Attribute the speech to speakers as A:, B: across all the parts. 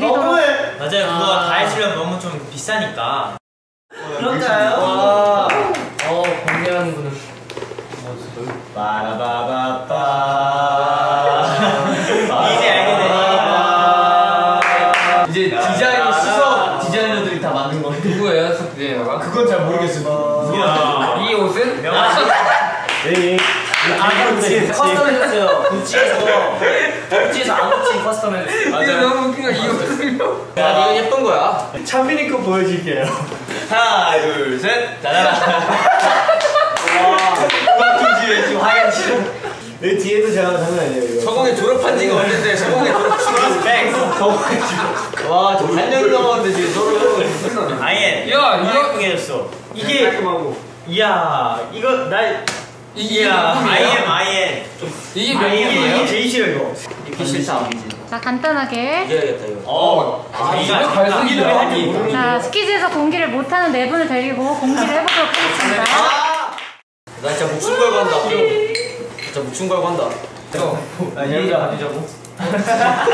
A: 너무해.
B: 맞아요. 그거 다 해주려면 너무 좀 비싸니까.
A: 그런가요?
C: 와. 어 공개하는구나.
A: 빠라바바빠.
B: 이제 알게 되니까.
A: 이제 디자인 수석 디자이너들이 다 만든 거.
C: 누구예요, 수석 디자이너가?
A: 그건 잘 모르겠어요.
B: 이야.
C: 이 옷은?
A: 네.
D: 아, 구찌 custom 해줬어요. 구찌에서 구찌에서 안 붙인 커스텀 해줬어요.
C: 근데 너무 웃긴 거이 옷은.
A: 야, 이거 예쁜 거야. 찬빈이 거 보여줄게요.
B: 하나, 둘, 셋.
A: 짜라라. 와, 뒤에 지금 하얀 지 내 뒤에도 제가 장난 아니에요, 이거.
C: 저번에 졸업한 지가 언젠데 저번에 졸업한
A: 백. 저번에 지금. 와, 저 8년 넘었는데 지금 서로.
B: 아예.
C: 야, 이거-
B: 예쁘게 해줬어. 이게.
A: 깔끔하고.
B: 이야, 이거 나.
C: 이게
B: 이야,
C: 명품이에요?
B: 아이엠, 아이엠.
C: 이게
B: 아이엠, 이게? 제일 싫어, 이거.
A: 입기 싫다.
E: 자 간단하게
A: 이겨야겠다, 이거.
B: 어.
C: 아,
B: 이거
C: 이거 갈색이다.
B: 모르는.
E: 자 스키즈에서 공기를 못하는 네 분을 데리고 공기를 해보도록 하겠습니다.
A: 나 진짜 목숨 걸고 한다. 진짜 목숨 걸고 한다.
B: 아,
A: 나 얘가 아니자고.
B: 야,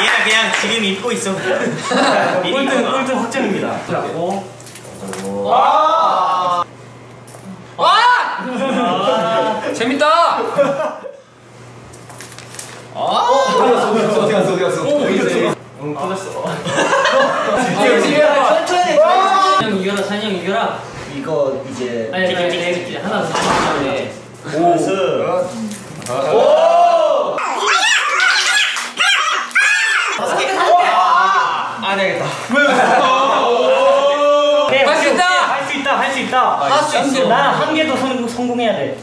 B: 얘는 그냥 지금 입고 있어. 꼴등, 꼴등 확정입니다.
D: 그리고
C: 와! 재밌다!
A: 어디 갔어, 어디 갔어. 응, 터졌어. 천천히.
D: 찬영 이겨라 찬영 이겨라.
A: 이거 이제.
D: 아니 아니 아니 하나 더 하나
A: 안 해야겠다.
C: 할수 있다!
D: 할 수 있다 할 수 있다.
C: 할 수 있어.
D: 나한 개도 성, 성공해야 돼.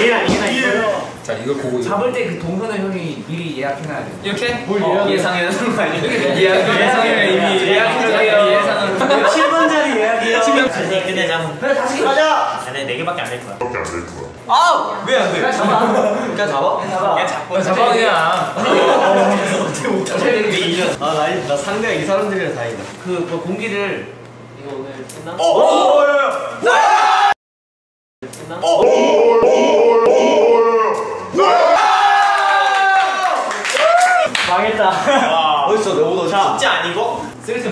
D: 얘랑 얘랑 이거요.
C: 자, 이걸 보고
F: 잡을 때 그 동선을 형이 미리 예약해놔야 돼.
C: 이렇게?
F: 뭘
A: 예상해야 되는 거 아니야?
C: 예약, 예상을 이미 예약해줘요. 예상은.
D: 7번짜리 예약이요.
B: 아니, 끝내자.
A: 그래, 다시 가자.
B: 아니, 네 개밖에 안 될 거야.
A: 아, 왜안 돼? 그냥 잡아. 그냥 잡아?
B: 그냥 잡고.
C: 잡아, 그냥.
A: 아, 나, 나 상대가 이 사람들이라 다행이다.
D: 그, 그 공기를 이거 오늘 끝나?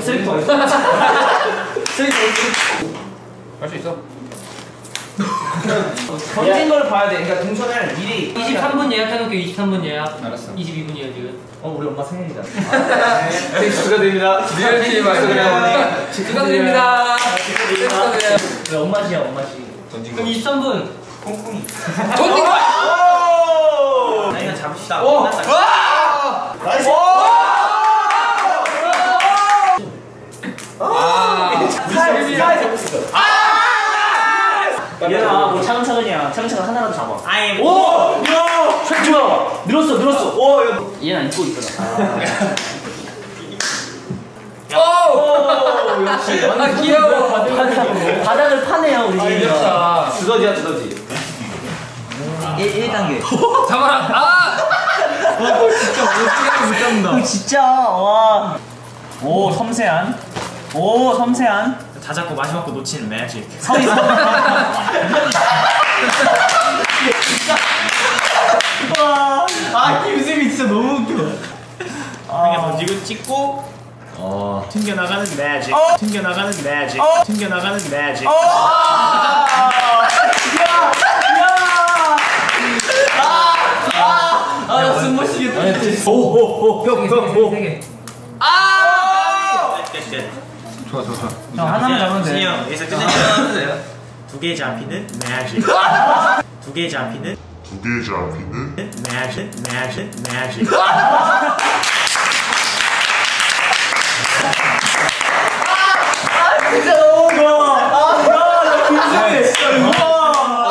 D: 쓰리팀 쓰리팀.
C: 할수 있어.
F: 던진 걸 봐야 돼. 그러니까 동선을 미리.
D: 23분 예약해놓을게 23분 예약.
C: 알았어.
D: 22분이에요 지금.
F: 어, 우리 엄마 생일이다.
A: 네, 축하드립니다.
C: 리얼티 말씀드려요. 축하드립니다. 축하드려요.
D: 왜 엄마 시야 엄마 시.
C: 던진
D: 그럼 23분.
B: 콩콩이.
C: 던진 거!
B: 아니, 그냥 잡읍시다.
A: 나이스!
C: 아,
D: 얘들아 뭐 차근차근이야. 차근차근 하나라도 잡아.
B: 아이엠.
A: 오! 야!
D: 좋아. 늘었어 늘었어.
A: 오, 야.
D: 얘는 안 입고 있거든.
C: 오!
D: 역시.
C: 아, 귀여워.
D: 바닥, 바닥을 파네요 우리 집이.
C: 귀엽다.
A: 두더지야, 두더지.
D: 1, 1단계.
C: 잡아라. 아!
D: 그 진짜 와. 오 섬세한. 오 섬세한.
B: 다 잡고 마지막 거 놓치는 매직.
D: 서희. 와.
A: 아, 김쌤이 진짜 너무 웃겨.
B: 한개 던지고 찍고 튕겨 나가는 매직. 튕겨 나가는 매직. 튕겨 나가는 매직.
A: 아, 나숨 못 쉬겠다.
B: 끝, 끝.
C: 좋아, 좋아, 좋아.
D: 형 하나만 잡으면
B: 진이
D: 돼.
B: 형, 여기서 끝내면 두 개 잡히는 매직. 두개 잡히는
G: 두 개 잡히는.
A: 아,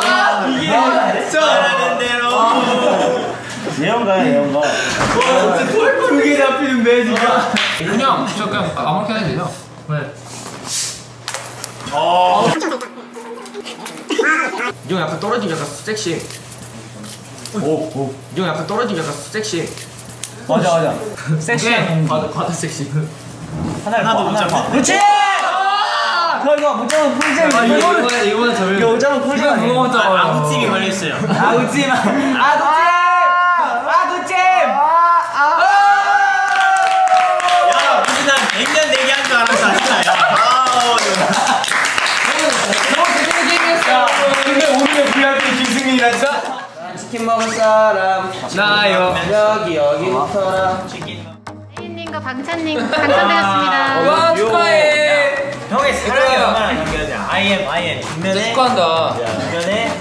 A: 야, 진짜.
D: 예언가.
A: 두개 잡히는.
C: 그냥, 저 그냥 아무렇게 해도 되죠?
D: 왜?
A: 이형 약간 떨어지면 약간 섹시해.
D: 오 오.
A: 이형 약간 떨어지면 약간 섹시해.
D: 맞아 맞아. 섹시한 공기.
A: 과다, 과다 섹시.
D: 하나를
B: 못
D: 하나를
B: 잡아.
D: 봐. 그렇지.
A: 저 이거 무조건 풀잼.
C: 아, 이거
A: 이거는
C: 이거는 이거는 저
A: 이거 무조건 풀잼 아니에요?
C: 무거웠죠.
B: 아구찜이 걸렸어요.
A: 아구찜. 아구찜.
B: 야, 무슨 난 100년 내기한 줄 알았어. 아니야. 아우,
C: 너무 재밌는 게임이었어.
A: 근데 오늘의 VIP 김승민이라서.
F: 치킨 먹을 사람
C: 나요.
F: 여기 여기부터라
E: 혜인님과 방찬님 당첨되셨습니다.
C: 와 축하해.
B: 형의 사랑이 얼마나 연결되냐. I am, I am. 뒷면에,
C: 축하한다.
B: 뒷면에,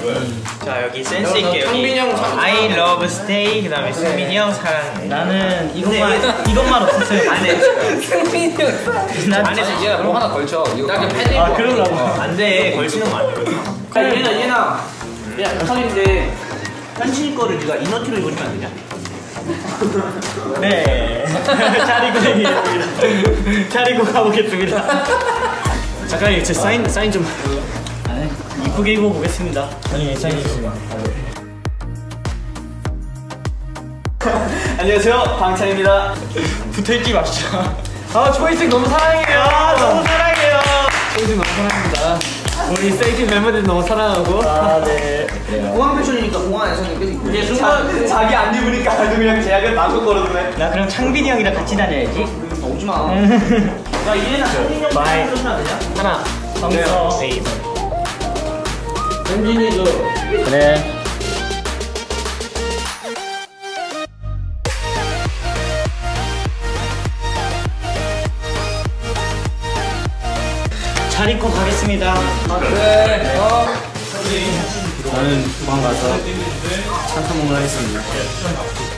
B: 자, 여기 센스 있게 여기. I love stay. 그 다음에 승민이 형 사랑해.
A: 나는
B: 이것만, 이것만 없었어요. 안에.
C: 승민이 형. 안에서 얘가 그럼 하나 걸쳐. 이거 야, 패딩.
A: 아 그러려고.
B: 안 돼. 걸치는 거 안 돼.
F: 야 얘나 얘나 야 턱인데
B: 현실 거를 네가 이너티로 입으면 안 되냐? 네. 차리고 얘기해보겠습니다. 차리고 가보겠습니다. 잠깐 제 사인 사인 좀 이쁘게 입어보겠습니다. 아니 사인 주시면.
A: 안녕하세요 방찬입니다.
B: 붙어있지 마시죠.
A: 아 초이식 너무 사랑해요.
B: 아 너무 사랑해요.
A: 초이식 너무 사랑합니다. 우리 세이팀 멤버들 너무 사랑하고. 아 네.
F: 공항 패션이니까 공항 안에서는 계속
B: 이제
F: 입고
B: 순간
A: 자기 안 입으니까 아주 그냥 제약을 마구 걸어두네.
B: 나 그럼 창빈이 형이랑 같이 다녀야지.
F: 오지마
B: 야 이래나 창빈이 형
A: bye. 하나.
B: 성서. 네.
F: 현진이도
A: 그래.
B: 잘 입고 가겠습니다.
C: 그래. 어.
A: 저는 도망 가서 산타몽을 하겠습니다.